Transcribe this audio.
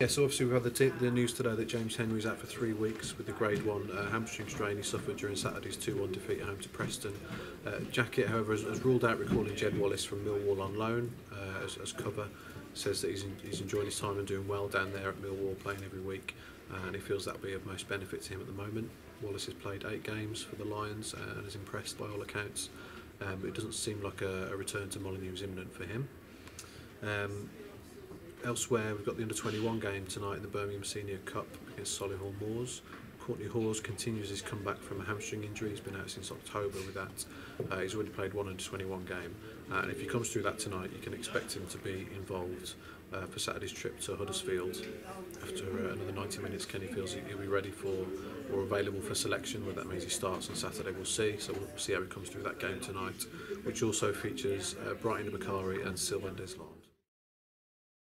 Yeah, so obviously we've had the, the news today that James Henry's out for three weeks with the grade one uh, hamstring strain he suffered during Saturday's 2-1 defeat at home to Preston. Uh, Jackett, however, has, has ruled out recalling Jed Wallace from Millwall on loan uh, as, as cover. Says that he's, in, he's enjoying his time and doing well down there at Millwall, playing every week, uh, and he feels that'll be of most benefit to him at the moment. Wallace has played eight games for the Lions uh, and is impressed by all accounts. Um, it doesn't seem like a, a return to Molyneux is imminent for him. Um, elsewhere, we've got the under 21 game tonight in the Birmingham Senior Cup against Solihull Moors. Kortney Hause continues his comeback from a hamstring injury. He's been out since October with that. Uh, he's already played one under 21 game, uh, and if he comes through that tonight, you can expect him to be involved uh, for Saturday's trip to Huddersfield. After uh, another 90 minutes, Kenny feels he'll be ready for or available for selection. Whether that means he starts on Saturday, we'll see. So we'll see how he comes through that game tonight, which also features uh, Bright Enobakhare and Sylvain Deslandes.